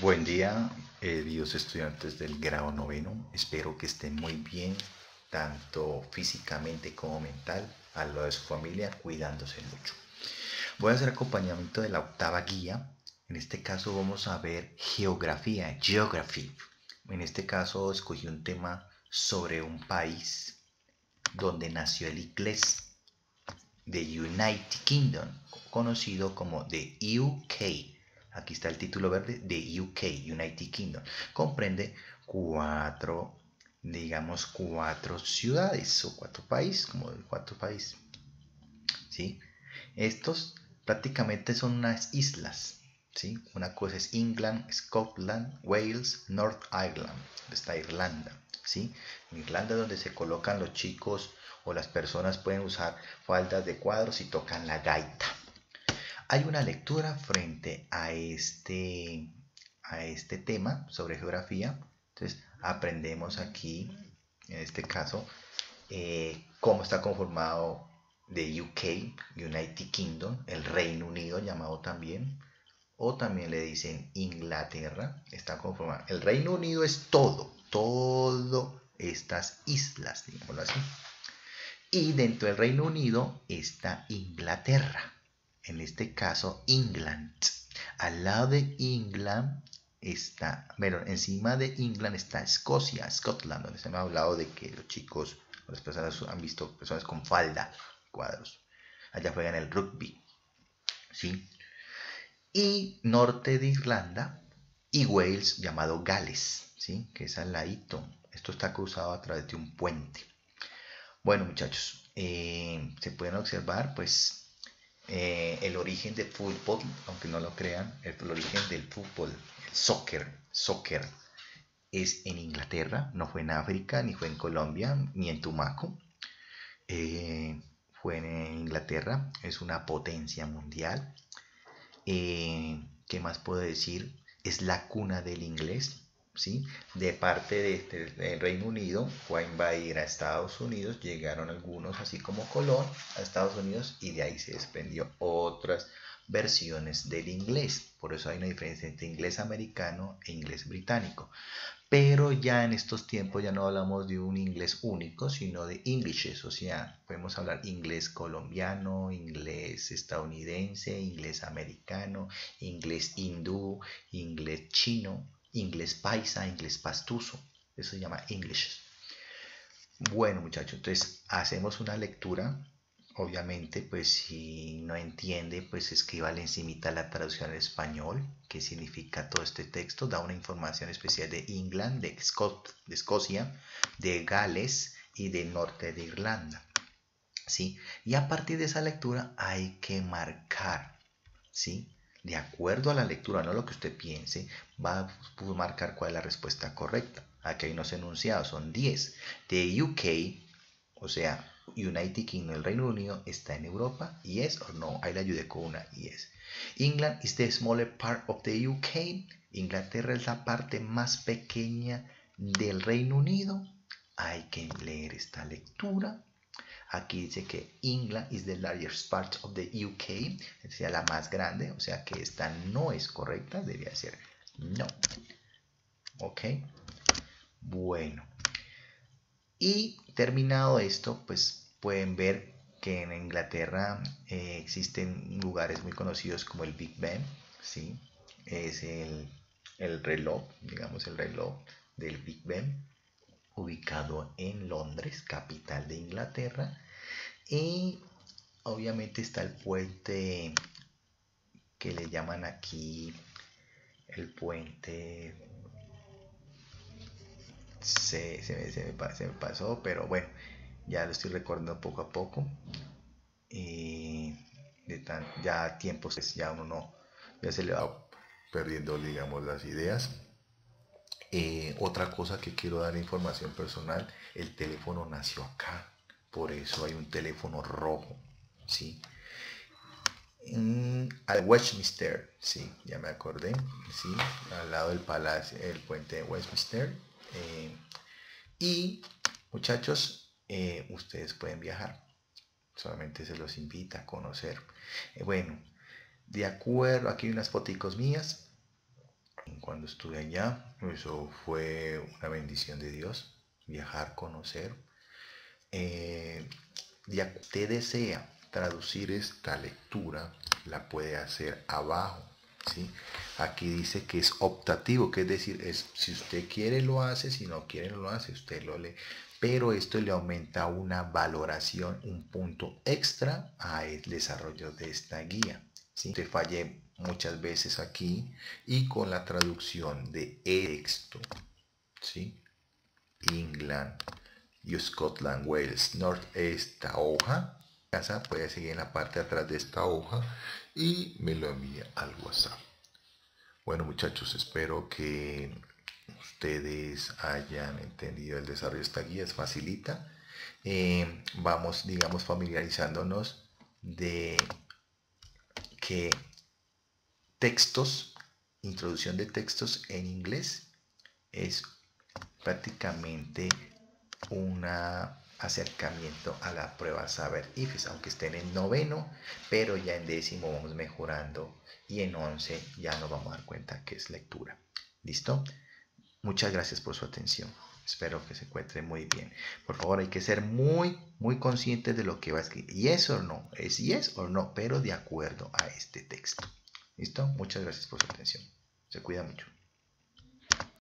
Buen día, queridos estudiantes del grado noveno. Espero que estén muy bien, tanto físicamente como mental, a lo de su familia, cuidándose mucho. Voy a hacer acompañamiento de la octava guía. En este caso vamos a ver geografía, geography. En este caso escogí un tema sobre un país donde nació el inglés de United Kingdom, conocido como the UK. Aquí está el título verde de UK, United Kingdom. Comprende cuatro, digamos, cuatro ciudades o cuatro países, como cuatro países. ¿Sí? Estos prácticamente son unas islas. ¿sí? Una cosa es England, Scotland, Wales, North Ireland. Está Irlanda. ¿sí? En Irlanda donde se colocan los chicos o las personas pueden usar faldas de cuadros y tocan la gaita. Hay una lectura frente a este, a este tema sobre geografía. Entonces aprendemos aquí, en este caso, eh, cómo está conformado de UK, United Kingdom, el Reino Unido llamado también, o también le dicen Inglaterra, está conformado. El Reino Unido es todo, todo estas islas, digámoslo así. Y dentro del Reino Unido está Inglaterra, en este caso England. Al lado de England está, bueno, encima de England está Escocia, Scotland, donde se me ha hablado de que los chicos, las personas han visto personas con falda, cuadros. Allá juegan el rugby, ¿sí? Y norte de Irlanda y Wales, llamado Gales, ¿sí? Que es al ladito. Esto está cruzado a través de un puente. Bueno, muchachos, eh, se pueden observar, pues, eh, el origen del fútbol, aunque no lo crean, el, origen del fútbol, el soccer, soccer, es en Inglaterra, no fue en África, ni fue en Colombia, ni en Tumaco. Eh, fue en Inglaterra, es una potencia mundial. ¿Qué más puedo decir? Es la cuna del inglés de parte del Reino Unido fue a invadir a Estados Unidos, llegaron algunos así como Colón a Estados Unidos y de ahí se desprendió otras versiones del inglés. Por eso hay una diferencia entre inglés americano e inglés británico. Pero ya en estos tiempos ya no hablamos de un inglés único, sino de Englishes, o sea, podemos hablar inglés colombiano, inglés estadounidense, inglés americano, inglés hindú, inglés chino, inglés paisa, inglés pastuso. Eso se llama English. Bueno, muchachos, entonces hacemos una lectura. Obviamente, pues si no entiende, pues escríbale encimita la traducción al español, qué significa todo este texto, da una información especial de England, de, de Escocia, de Gales y del norte de Irlanda. ¿Sí? Y a partir de esa lectura hay que marcar, ¿sí? De acuerdo a la lectura, no lo que usted piense, va a marcar cuál es la respuesta correcta. Aquí hay unos enunciados, son 10. De UK, o sea, United Kingdom, el Reino Unido, está en Europa, yes o no. Ahí le ayudé con una yes. England is the smaller part of the UK. Inglaterra es la parte más pequeña del Reino Unido. Hay que leer esta lectura Aquí dice que England is the largest part of the UK, es la más grande, o sea que esta no es correcta, debería ser no. Ok, bueno. Y terminado esto, pues pueden ver que en Inglaterra eh, existen lugares muy conocidos como el Big Ben, ¿sí? Es el, el reloj, digamos el reloj del Big Ben ubicado en Londres, capital de Inglaterra. Y obviamente está el puente que le llaman aquí el puente se, me, pasó, pero bueno, ya lo estoy recordando poco a poco. Y de tan, ya tiempos, pues ya uno no, ya se le va perdiendo, digamos, las ideas. Eh, otra cosa que quiero dar información personal, el teléfono nació acá, por eso hay un teléfono rojo, ¿sí? al Westminster, sí, ya me acordé, sí, al lado del palacio, el puente de Westminster. Eh, y muchachos, eh, ustedes pueden viajar, solamente se los invita a conocer. bueno, de acuerdo, aquí hay unas fotos mías, cuando estuve allá. Eso fue una bendición de Dios, viajar, conocer. Eh, y usted desea traducir esta lectura, la puede hacer abajo. ¿sí? Aquí dice que es optativo, que es decir, es, si usted quiere lo hace, si no quiere no lo hace, usted lo lee. Pero esto le aumenta una valoración, un punto extra al desarrollo de esta guía. ¿sí? Te fallé muchas veces aquí y con la traducción de texto, ¿sí? England y Scotland, Wales, North, esta hoja, casa puede seguir en la parte de atrás de esta hoja y me lo envía al WhatsApp. Bueno muchachos, espero que ustedes hayan entendido el desarrollo de esta guía, es facilita. Eh, vamos, digamos, familiarizándonos de que textos, introducción de textos en inglés es prácticamente un acercamiento a la prueba Saber IFES, aunque estén en noveno, pero ya en décimo vamos mejorando y en once ya nos vamos a dar cuenta que es lectura. ¿Listo? Muchas gracias por su atención. Espero que se encuentre muy bien. Por favor, hay que ser muy, muy conscientes de lo que va a escribir. Yes o no, es yes o no, pero de acuerdo a este texto. ¿Listo? Muchas gracias por su atención. Se cuida mucho.